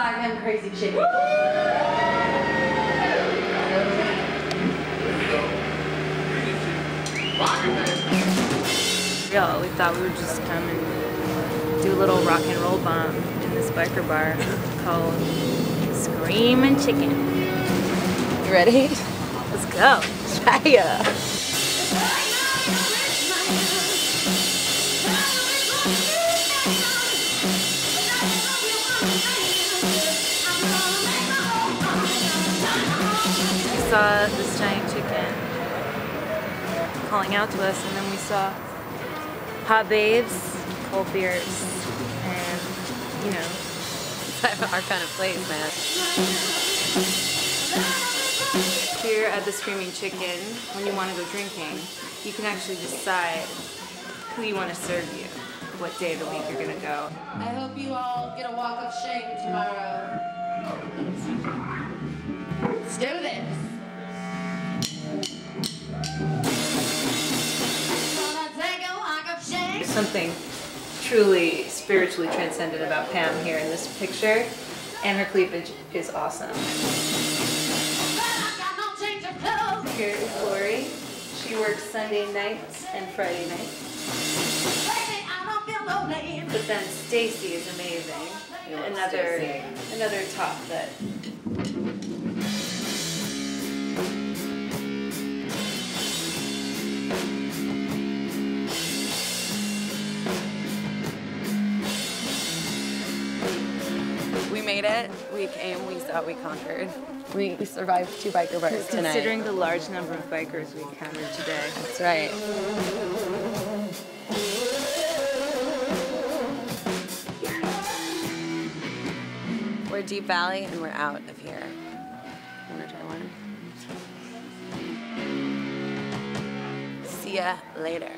him crazy chicken. Yo, we thought we would just come and do a little rock and roll bump in this biker bar called Screamin' Chicken. You ready? Let's go. Fire. Saw this giant chicken calling out to us, and then we saw hot babes, cold beers, and you know, Our kind of place, man. here at the Screaming Chicken, when you want to go drinking, you can actually decide who you want to serve you, what day of the week you're gonna go. I hope you all get a walk of shame tomorrow. Something truly spiritually transcendent about Pam here in this picture, and her cleavage is awesome. But I got no change of clothes. Here is Lori. She works Sunday nights and Friday nights. Baby, I don't feel lonely. But then Stacy is amazing. Another another top that made it. We came. We saw. We conquered. We, we survived two biker bars tonight. considering the large number of bikers we encountered today. That's right. We're Deap Vally and we're out of here. Wanna try one? See ya later.